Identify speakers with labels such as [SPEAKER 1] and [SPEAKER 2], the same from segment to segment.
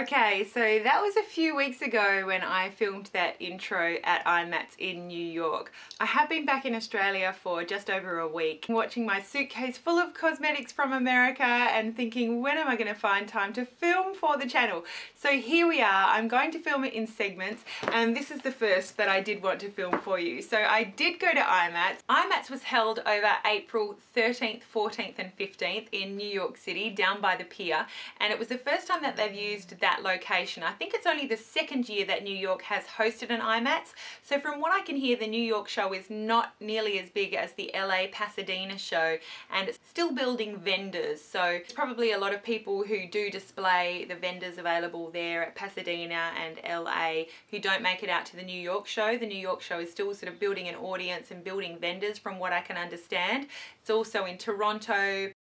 [SPEAKER 1] Okay, so that was a few weeks ago when I filmed that intro at IMATS in New York. I have been back in Australia for just over a week, watching my suitcase full of cosmetics from America and thinking, when am I going to find time to film for the channel? So here we are, I'm going to film it in segments, and this is the first that I did want to film for you. So I did go to IMATS. IMATS was held over April 13th, 14th and 15th in New York City, down by the pier, and it was the first time that they've used that location. I think it's only the second year that New York has hosted an IMATS. So from what I can hear, the New York show is not nearly as big as the LA Pasadena show and it's still building vendors. So it's probably a lot of people who do display the vendors available there at Pasadena and LA who don't make it out to the New York show. The New York show is still sort of building an audience and building vendors from what I can understand. It's also in Toronto,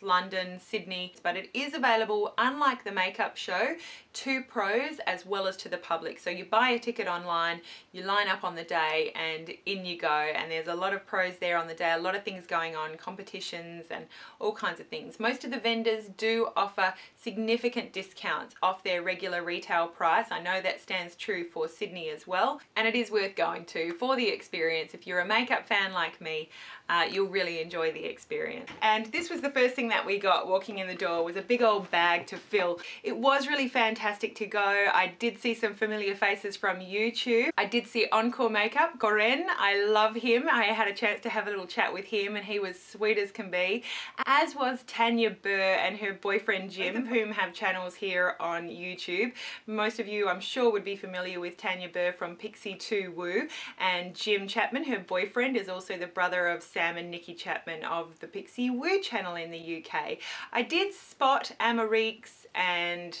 [SPEAKER 1] London, Sydney, but it is available, unlike the makeup show, to pros as well as to the public. So you buy a ticket online, you line up on the day and in you go. And there's a lot of pros there on the day, a lot of things going on, competitions and all kinds of things. Most of the vendors do offer significant discounts off their regular retail price. I know that stands true for Sydney as well. And it is worth going to for the experience. If you're a makeup fan like me, uh, you'll really enjoy the experience. And this was the first thing that we got walking in the door was a big old bag to fill. It was really fantastic to go. I did see some familiar faces from YouTube. I did see Enkore Makeup, Koren. I love him. I had a chance to have a little chat with him and he was sweet as can be. As was Tanya Burr and her boyfriend Jim, whom have channels here on YouTube. Most of you I'm sure would be familiar with Tanya Burr from pixi2woo and Jim Chapman, her boyfriend, is also the brother of Sam and Nikki Chapman of the Pixiwoo channel in the UK. I did spot Amarique's and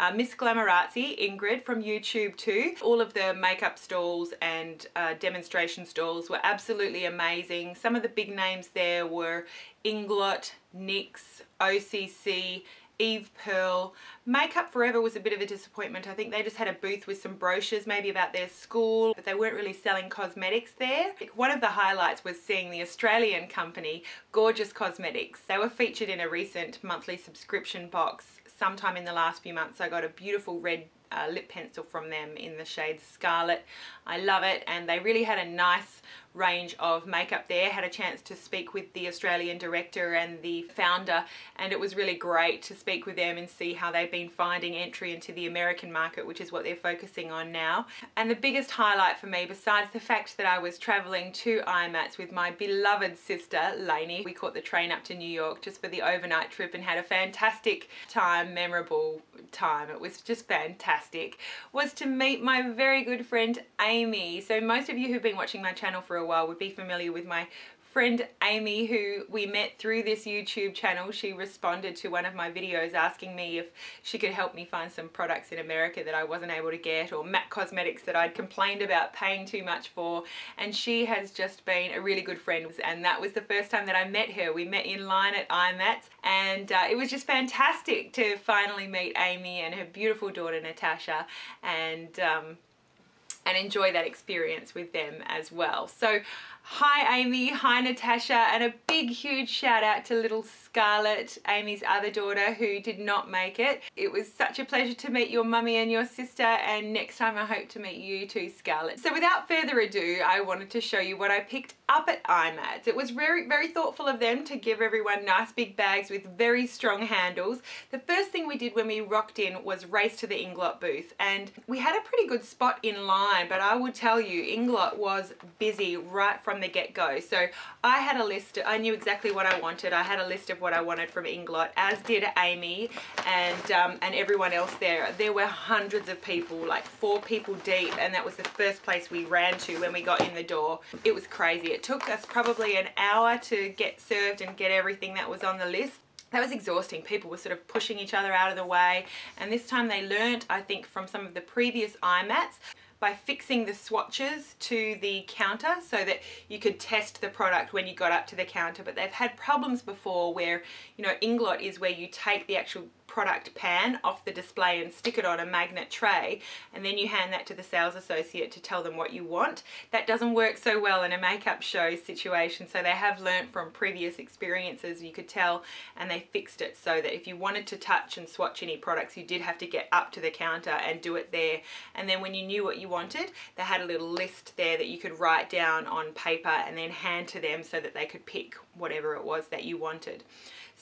[SPEAKER 1] uh, Miss Glamorazzi, Ingrid from YouTube too. All of the makeup stalls and uh, demonstration stalls were absolutely amazing. Some of the big names there were Inglot, NYX, OCC, Eve Pearl. Makeup Forever was a bit of a disappointment. I think they just had a booth with some brochures maybe about their school, but they weren't really selling cosmetics there. One of the highlights was seeing the Australian company, Gorgeous Cosmetics. They were featured in a recent monthly subscription box sometime in the last few months. I got a beautiful red uh, lip pencil from them in the shade Scarlet. I love it and they really had a nice range of makeup there. Had a chance to speak with the Australian director and the founder and it was really great to speak with them and see how they've been finding entry into the American market which is what they're focusing on now. And the biggest highlight for me besides the fact that I was travelling to IMATS with my beloved sister Lainey, we caught the train up to New York just for the overnight trip and had a fantastic time, memorable time. It was just fantastic. Was to meet my very good friend Amy. So most of you who've been watching my channel for a a while would be familiar with my friend Amy who we met through this YouTube channel. She responded to one of my videos asking me if she could help me find some products in America that I wasn't able to get or MAC Cosmetics that I'd complained about paying too much for and she has just been a really good friend and that was the first time that I met her. We met in line at IMATS and uh, it was just fantastic to finally meet Amy and her beautiful daughter Natasha and um, and enjoy that experience with them as well. So Hi Amy, hi Natasha, and a big huge shout out to little Scarlett, Amy's other daughter who did not make it. It was such a pleasure to meet your mummy and your sister and next time I hope to meet you too Scarlett. So without further ado, I wanted to show you what I picked up at IMATS. It was very, very thoughtful of them to give everyone nice big bags with very strong handles. The first thing we did when we rocked in was race to the Inglot booth and we had a pretty good spot in line but I would tell you Inglot was busy right from from the get-go. So I had a list, I knew exactly what I wanted. I had a list of what I wanted from Inglot, as did Amy and, um, and everyone else there. There were hundreds of people, like four people deep, and that was the first place we ran to when we got in the door. It was crazy. It took us probably an hour to get served and get everything that was on the list that was exhausting. People were sort of pushing each other out of the way. And this time they learnt, I think, from some of the previous IMATS by fixing the swatches to the counter so that you could test the product when you got up to the counter. But they've had problems before where you know Inglot is where you take the actual product pan off the display and stick it on a magnet tray and then you hand that to the sales associate to tell them what you want. That doesn't work so well in a makeup show situation so they have learnt from previous experiences you could tell and they fixed it so that if you wanted to touch and swatch any products you did have to get up to the counter and do it there and then when you knew what you wanted they had a little list there that you could write down on paper and then hand to them so that they could pick whatever it was that you wanted.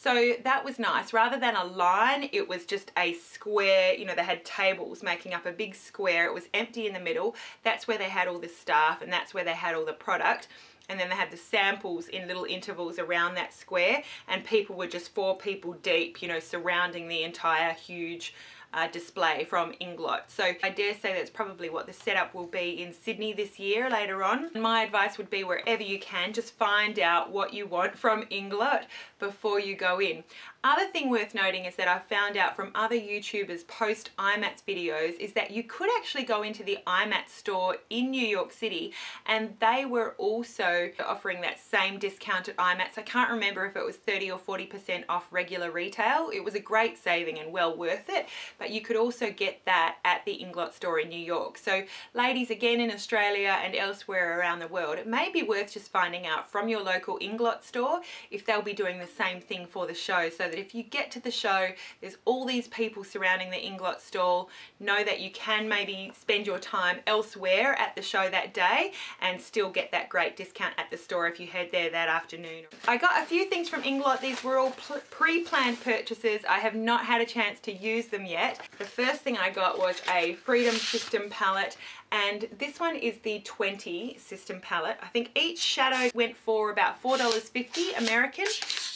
[SPEAKER 1] So that was nice. Rather than a line, it was just a square, you know, they had tables making up a big square. It was empty in the middle. That's where they had all the staff and that's where they had all the product and then they had the samples in little intervals around that square and people were just four people deep you know surrounding the entire huge uh, display from Inglot. So I dare say that's probably what the setup will be in Sydney this year later on. My advice would be wherever you can, just find out what you want from Inglot before you go in. Other thing worth noting is that I found out from other YouTubers post IMATS videos is that you could actually go into the IMATS store in New York City and they were also offering that same discount at IMATS. I can't remember if it was 30 or 40% off regular retail. It was a great saving and well worth it, but you could also get that at the Inglot store in New York. So ladies, again in Australia and elsewhere around the world, it may be worth just finding out from your local Inglot store if they'll be doing the same thing for the show so that if you get to the show, there's all these people surrounding the Inglot stall, know that you can maybe spend your time elsewhere at the show that day and still get that great discount at the store if you head there that afternoon. I got a few things from Inglot. These were all pre-planned purchases. I have not had a chance to use them yet. The first thing I got was a Freedom System palette and this one is the 20 system palette. I think each shadow went for about $4.50 American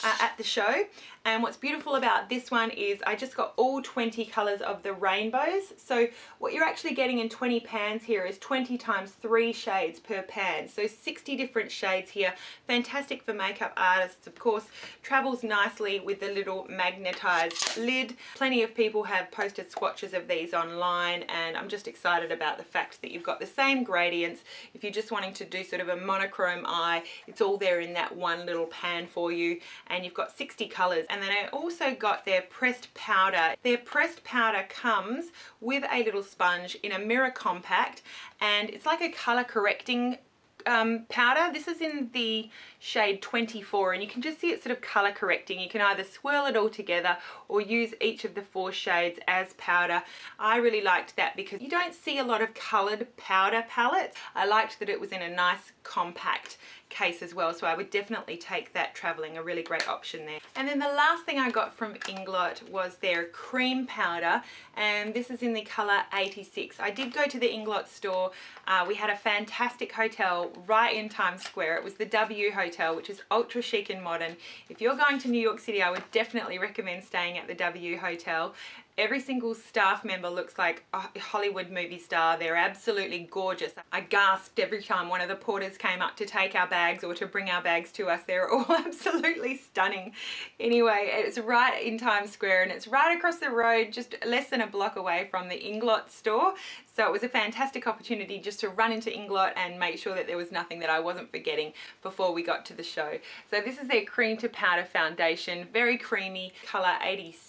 [SPEAKER 1] uh, at the show and what's beautiful about this one is I just got all 20 colors of the rainbows. So what you're actually getting in 20 pans here is 20 times three shades per pan. So 60 different shades here. Fantastic for makeup artists, of course. Travels nicely with the little magnetized lid. Plenty of people have posted swatches of these online and I'm just excited about the fact that you've got the same gradients. If you're just wanting to do sort of a monochrome eye, it's all there in that one little pan for you. And you've got 60 colors and then I also got their pressed powder. Their pressed powder comes with a little sponge in a mirror compact and it's like a color correcting um, powder. This is in the shade 24 and you can just see it sort of color correcting. You can either swirl it all together or use each of the four shades as powder. I really liked that because you don't see a lot of colored powder palettes. I liked that it was in a nice compact case as well so I would definitely take that traveling a really great option there. And then the last thing I got from Inglot was their cream powder and this is in the color 86 I did go to the Inglot store uh, we had a fantastic hotel right in Times Square. It was the W Hotel which is ultra chic and modern. If you're going to New York City I would definitely recommend staying at the W Hotel. Every single staff member looks like a Hollywood movie star. They're absolutely gorgeous. I gasped every time one of the porters came up to take our bags or to bring our bags to us. They're all absolutely stunning. Anyway, it's right in Times Square and it's right across the road, just less than a block away from the Inglot store. So it was a fantastic opportunity just to run into Inglot and make sure that there was nothing that I wasn't forgetting before we got to the show. So this is their cream to powder foundation, very creamy, color 86.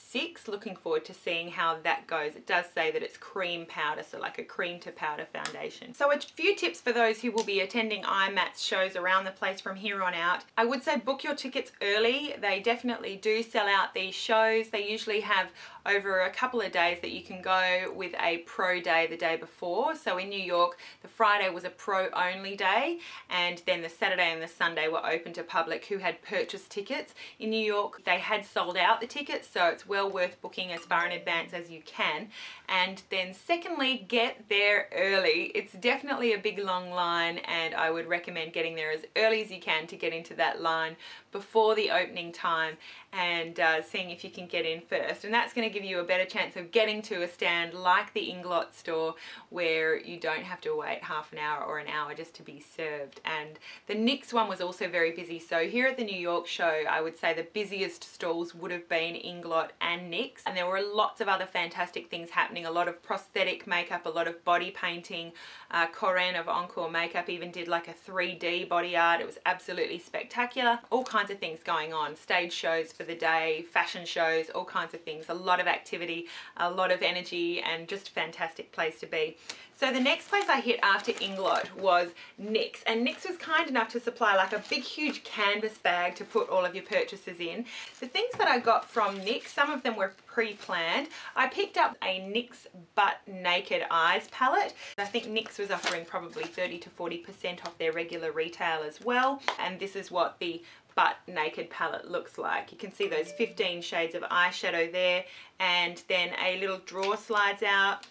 [SPEAKER 1] Looking forward to seeing how that goes. It does say that it's cream powder, so like a cream to powder foundation. So a few tips for those who will be attending IMATS shows around the place from here on out. I would say book your tickets early. They definitely do sell out these shows. They usually have over a couple of days that you can go with a pro day the day before. So in New York, the Friday was a pro only day and then the Saturday and the Sunday were open to public who had purchased tickets. In New York, they had sold out the tickets, so it's well worth booking as far in advance as you can. And then secondly, get there early. It's definitely a big long line and I would recommend getting there as early as you can to get into that line before the opening time and uh, seeing if you can get in first. And that's going to give you a better chance of getting to a stand like the Inglot store where you don't have to wait half an hour or an hour just to be served. And the NYX one was also very busy. So here at the New York show I would say the busiest stalls would have been Inglot and NYX and there were lots of other fantastic things happening a lot of prosthetic makeup a lot of body painting. Uh, Koren of Enkore Makeup even did like a 3D body art. It was absolutely spectacular. All kinds of things going on stage shows for the day, fashion shows, all kinds of things. A lot of activity, a lot of energy, and just a fantastic place to be. So the next place I hit after Inglot was NYX. And NYX was kind enough to supply like a big, huge canvas bag to put all of your purchases in. The things that I got from NYX, some of them were pre-planned. I picked up a NYX Butt Naked Eyes palette. I think NYX was offering probably 30 to 40% off their regular retail as well. And this is what the butt naked palette looks like. You can see those 15 shades of eyeshadow there and then a little drawer slides out.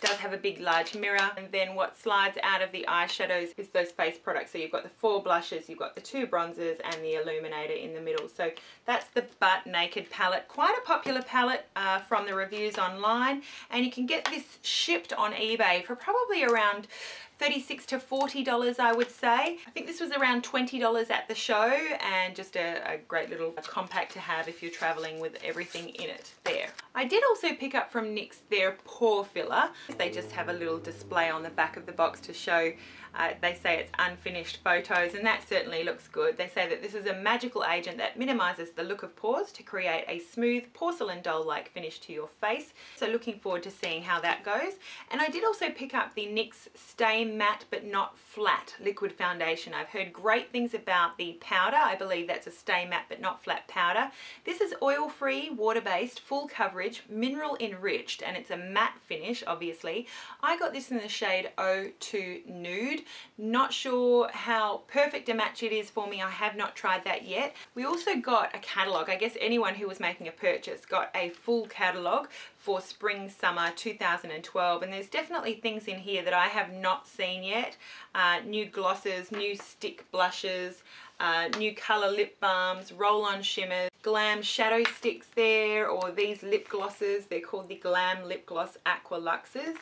[SPEAKER 1] Does have a big large mirror. And then what slides out of the eyeshadows is those face products. So you've got the four blushes you've got the two bronzers and the illuminator in the middle. So that's the butt naked palette. Quite a popular palette uh, from the reviews online. And you can get this shipped on ebay for probably around 36 to $40 I would say. I think this was around $20 at the show and just a, a great little compact to have if you're traveling with everything in it there. I did also pick up from NYX their pore filler. They just have a little display on the back of the box to show uh, they say it's unfinished photos and that certainly looks good. They say that this is a magical agent that minimises the look of pores to create a smooth porcelain doll-like finish to your face. So looking forward to seeing how that goes. And I did also pick up the NYX Stay Matte but Not Flat liquid foundation. I've heard great things about the powder. I believe that's a Stay Matte but Not Flat powder. This is oil-free, water-based, full coverage, mineral enriched and it's a matte finish obviously. I got this in the shade 02 Nude not sure how perfect a match it is for me. I have not tried that yet. We also got a catalogue. I guess anyone who was making a purchase got a full catalogue for spring summer 2012 and there's definitely things in here that I have not seen yet uh, new glosses new stick blushes uh, new color lip balms roll-on shimmers glam shadow sticks there or these lip glosses they're called the glam lip gloss aqua luxes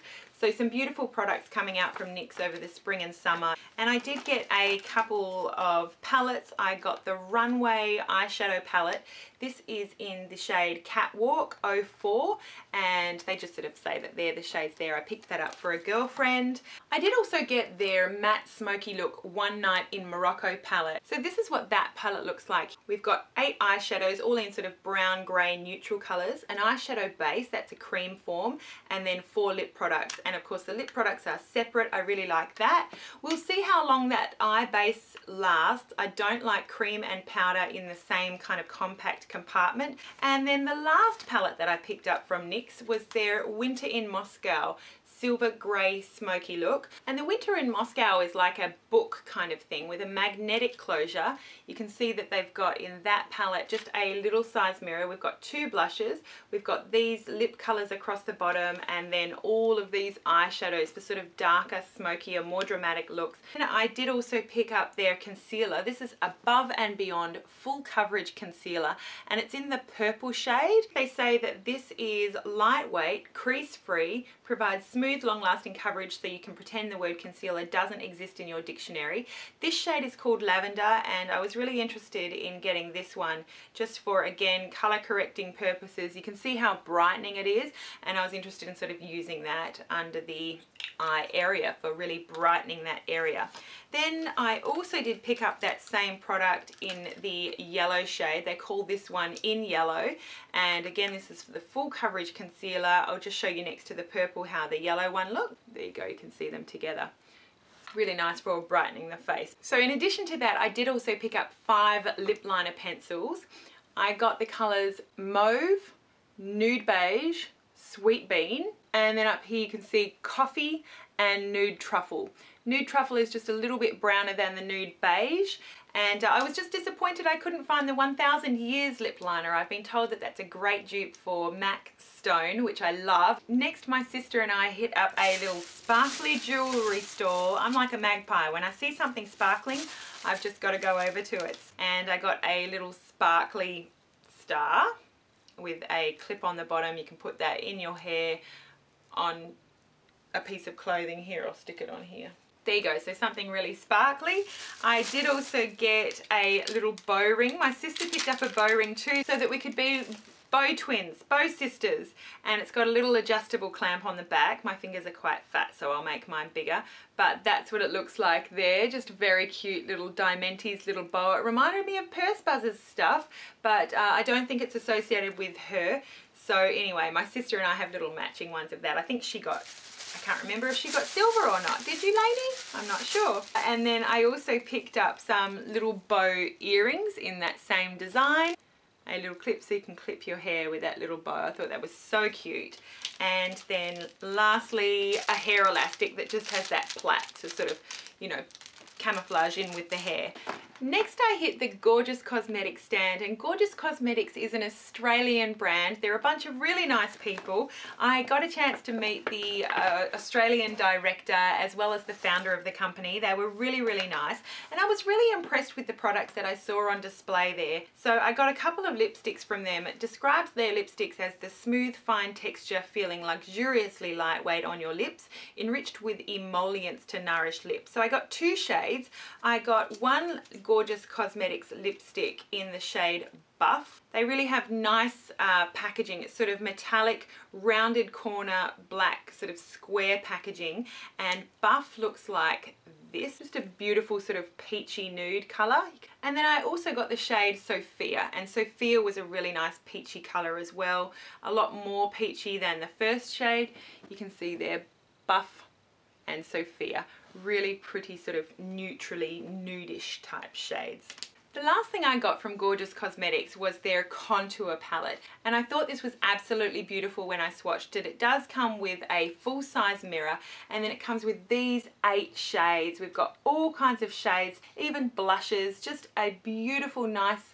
[SPEAKER 1] so some beautiful products coming out from NYX over the spring and summer. And I did get a couple of palettes. I got the Runway eyeshadow palette. This is in the shade Catwalk 04 and they just sort of say that they're the shades there. I picked that up for a girlfriend. I did also get their matte smoky look One Night in Morocco palette. So this is what that palette looks like. We've got eight eyeshadows all in sort of brown, grey, neutral colours, an eyeshadow base, that's a cream form, and then four lip products. And of course the lip products are separate. I really like that. We'll see how long that eye base lasts. I don't like cream and powder in the same kind of compact compartment. And then the last palette that I picked up from NYX was their Winter in Moscow silver grey smoky look. And the Winter in Moscow is like a book kind of thing with a magnetic closure. You can see that they've got in that palette just a little size mirror. We've got two blushes. We've got these lip colours across the bottom and then all of these eyeshadows for sort of darker, smokier, more dramatic looks. And I did also pick up their concealer. This is Above and Beyond Full Coverage Concealer and it's in the purple shade. They say that this is lightweight, crease-free, provides smooth smooth long lasting coverage so you can pretend the word concealer doesn't exist in your dictionary. This shade is called Lavender and I was really interested in getting this one just for again color correcting purposes. You can see how brightening it is and I was interested in sort of using that under the eye area for really brightening that area. Then I also did pick up that same product in the yellow shade. They call this one in yellow. And again, this is for the full coverage concealer. I'll just show you next to the purple how the yellow one look. There you go, you can see them together really nice for brightening the face. So in addition to that, I did also pick up five lip liner pencils. I got the colours Mauve, Nude Beige, Sweet Bean, and then up here you can see Coffee and Nude Truffle. Nude Truffle is just a little bit browner than the Nude Beige and uh, I was just disappointed I couldn't find the 1000 Years lip liner. I've been told that that's a great dupe for MAC Stone, which I love. Next, my sister and I hit up a little sparkly jewellery store. I'm like a magpie. When I see something sparkling, I've just got to go over to it. And I got a little sparkly star with a clip on the bottom. You can put that in your hair on a piece of clothing here. I'll stick it on here there you go so something really sparkly I did also get a little bow ring my sister picked up a bow ring too so that we could be Bow Twins, Bow Sisters, and it's got a little adjustable clamp on the back. My fingers are quite fat, so I'll make mine bigger, but that's what it looks like there. Just very cute little Diamantes little bow. It reminded me of Pursebuzz's stuff, but uh, I don't think it's associated with her. So anyway, my sister and I have little matching ones of that. I think she got I can't remember if she got silver or not. Did you, lady? I'm not sure. And then I also picked up some little bow earrings in that same design. A little clip so you can clip your hair with that little bow. I thought that was so cute. And then lastly, a hair elastic that just has that plait to sort of, you know, camouflage in with the hair. Next I hit the Gorgeous Cosmetics stand and Gorgeous Cosmetics is an Australian brand. They're a bunch of really nice people. I got a chance to meet the uh, Australian director as well as the founder of the company. They were really really nice and I was really impressed with the products that I saw on display there. So I got a couple of lipsticks from them. It describes their lipsticks as the smooth fine texture feeling luxuriously lightweight on your lips enriched with emollients to nourish lips. So I got two shades. I got one Gorgeous Cosmetics lipstick in the shade Buff. They really have nice uh, packaging. It's sort of metallic, rounded corner, black, sort of square packaging. And Buff looks like this. Just a beautiful sort of peachy nude colour. And then I also got the shade Sophia. And Sophia was a really nice peachy colour as well. A lot more peachy than the first shade. You can see there, Buff and Sophia really pretty sort of neutrally nudish type shades. The last thing I got from Gorgeous Cosmetics was their contour palette and I thought this was absolutely beautiful when I swatched it. It does come with a full-size mirror and then it comes with these eight shades. We've got all kinds of shades, even blushes, just a beautiful nice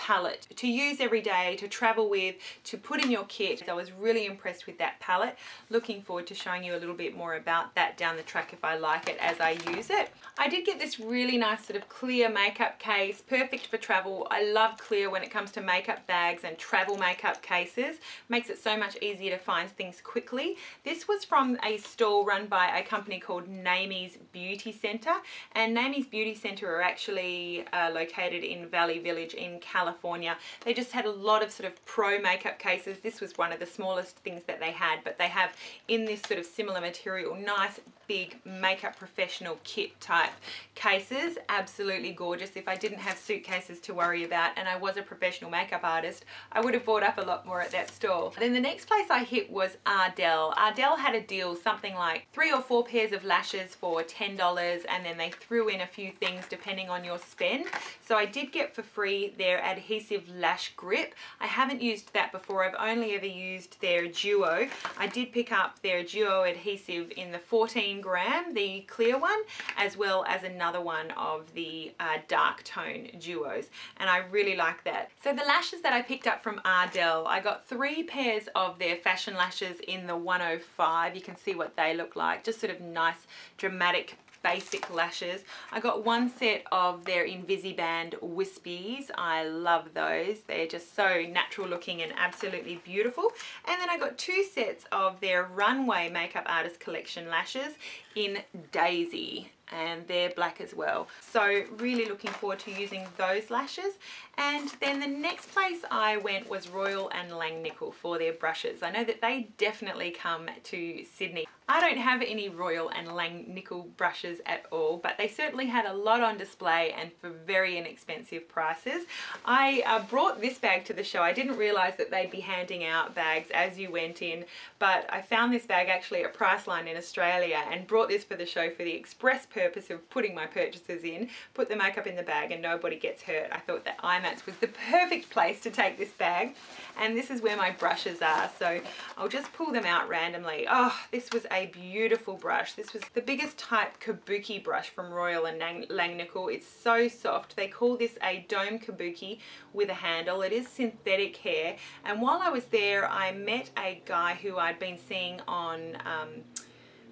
[SPEAKER 1] palette to use every day, to travel with, to put in your kit. I was really impressed with that palette. Looking forward to showing you a little bit more about that down the track if I like it as I use it. I did get this really nice sort of clear makeup case, perfect for travel. I love clear when it comes to makeup bags and travel makeup cases. Makes it so much easier to find things quickly. This was from a store run by a company called Naimie's Beauty Center and Naimie's Beauty Center are actually uh, located in Valley Village in California California. They just had a lot of sort of pro makeup cases. This was one of the smallest things that they had, but they have in this sort of similar material, nice big makeup professional kit type cases. Absolutely gorgeous. If I didn't have suitcases to worry about and I was a professional makeup artist, I would have bought up a lot more at that store. Then the next place I hit was Ardell. Ardell had a deal, something like three or four pairs of lashes for $10 and then they threw in a few things depending on your spend. So I did get for free their adhesive lash grip. I haven't used that before. I've only ever used their Duo. I did pick up their Duo adhesive in the 14 gram, the clear one, as well as another one of the uh, dark tone duos. And I really like that. So the lashes that I picked up from Ardell, I got three pairs of their fashion lashes in the 105. You can see what they look like. Just sort of nice, dramatic basic lashes. I got one set of their Invisiband Wispies. I love those. They're just so natural looking and absolutely beautiful. And then I got two sets of their Runway Makeup Artist Collection lashes in Daisy and they're black as well. So really looking forward to using those lashes. And then the next place I went was Royal and Langnickel for their brushes. I know that they definitely come to Sydney. I don't have any Royal and Langnickel brushes at all, but they certainly had a lot on display and for very inexpensive prices. I uh, brought this bag to the show. I didn't realize that they'd be handing out bags as you went in, but I found this bag actually at Priceline in Australia and brought this for the show for the express purpose of putting my purchases in, put the makeup in the bag and nobody gets hurt. I thought that IMATS was the perfect place to take this bag and this is where my brushes are so I'll just pull them out randomly. Oh, this was a beautiful brush. This was the biggest type kabuki brush from Royal and Langnickel. It's so soft. They call this a dome kabuki with a handle. It is synthetic hair and while I was there I met a guy who I'd been seeing on um,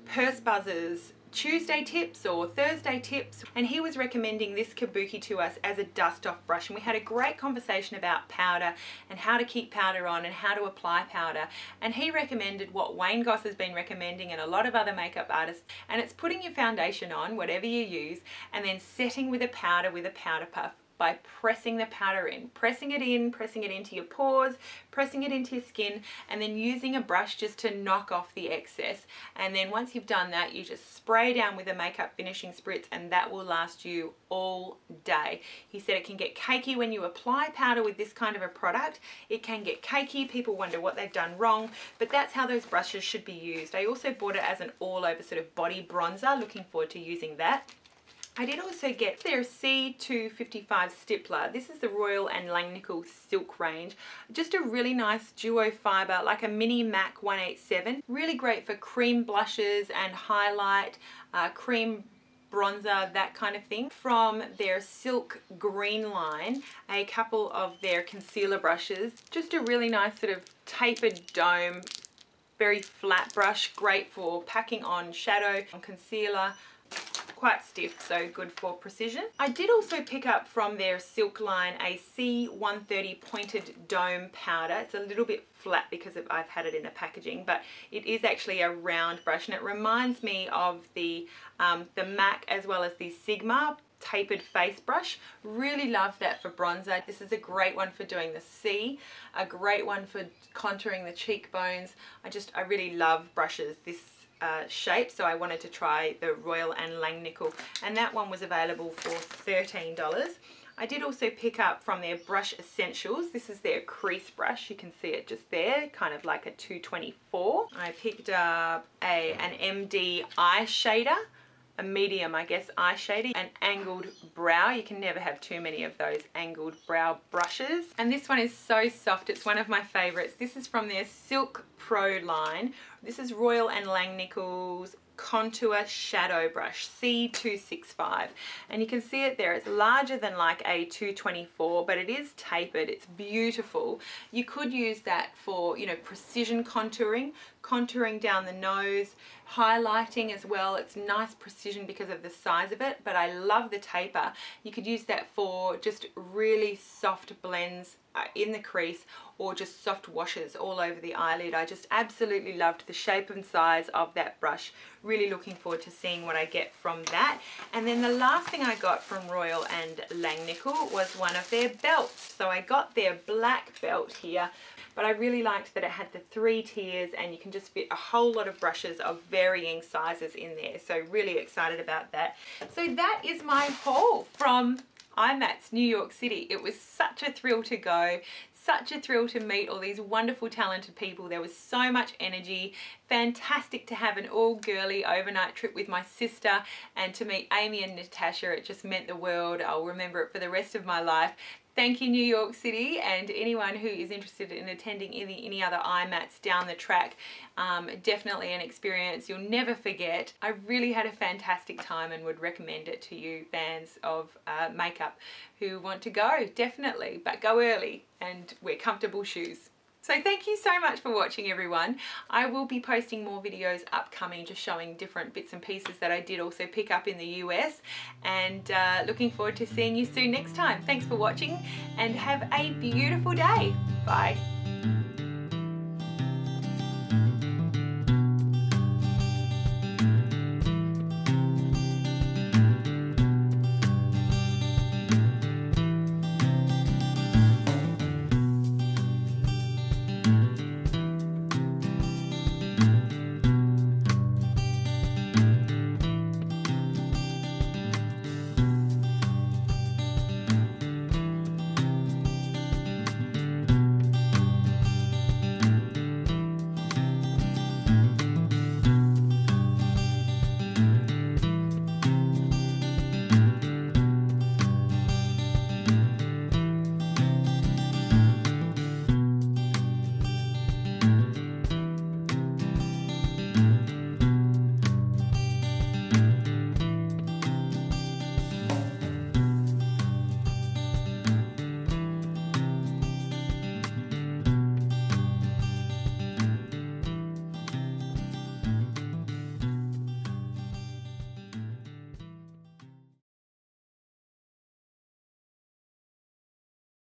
[SPEAKER 1] Pursebuzz's Tuesday tips or Thursday tips and he was recommending this kabuki to us as a dust off brush. And we had a great conversation about powder and how to keep powder on and how to apply powder. And he recommended what Wayne Goss has been recommending and a lot of other makeup artists. And it's putting your foundation on whatever you use and then setting with a powder with a powder puff by pressing the powder in. Pressing it in, pressing it into your pores, pressing it into your skin, and then using a brush just to knock off the excess. And then once you've done that, you just spray down with a makeup finishing spritz and that will last you all day. He said it can get cakey when you apply powder with this kind of a product. It can get cakey. People wonder what they've done wrong, but that's how those brushes should be used. I also bought it as an all over sort of body bronzer. Looking forward to using that. I did also get their C255 Stippler. This is the Royal and Langnickel Silk range. Just a really nice duo fibre, like a mini MAC 187. Really great for cream blushes and highlight, uh, cream bronzer, that kind of thing. From their Silk Green line, a couple of their concealer brushes. Just a really nice sort of tapered dome, very flat brush, great for packing on shadow, on concealer, quite stiff so good for precision. I did also pick up from their Silk line a C130 pointed dome powder. It's a little bit flat because of, I've had it in the packaging but it is actually a round brush and it reminds me of the, um, the MAC as well as the Sigma tapered face brush. Really love that for bronzer. This is a great one for doing the C, a great one for contouring the cheekbones. I just, I really love brushes. This uh, shape so I wanted to try the Royal and Langnickel and that one was available for $13. I did also pick up from their Brush Essentials. This is their crease brush. You can see it just there, kind of like a 224. I picked up a an MD eye shader a medium, I guess, eye shading, an angled brow. You can never have too many of those angled brow brushes. And this one is so soft. It's one of my favorites. This is from their Silk Pro line. This is Royal and Langnickel's contour shadow brush C265 and you can see it there it's larger than like a 224 but it is tapered it's beautiful. You could use that for you know precision contouring contouring down the nose highlighting as well. It's nice precision because of the size of it but I love the taper. You could use that for just really soft blends uh, in the crease or just soft washes all over the eyelid. I just absolutely loved the shape and size of that brush. Really looking forward to seeing what I get from that. And then the last thing I got from Royal and Langnickel was one of their belts. So I got their black belt here but I really liked that it had the three tiers and you can just fit a whole lot of brushes of varying sizes in there. So really excited about that. So that is my haul from IMATS New York City. It was such a thrill to go, such a thrill to meet all these wonderful talented people. There was so much energy. Fantastic to have an all girly overnight trip with my sister and to meet Amy and Natasha. It just meant the world. I'll remember it for the rest of my life. Thank you New York City and anyone who is interested in attending any, any other IMATS down the track. Um, definitely an experience you'll never forget. I really had a fantastic time and would recommend it to you fans of uh, makeup who want to go, definitely, but go early and wear comfortable shoes. So thank you so much for watching everyone. I will be posting more videos upcoming just showing different bits and pieces that I did also pick up in the US and uh, looking forward to seeing you soon next time. Thanks for watching and have a beautiful day. Bye.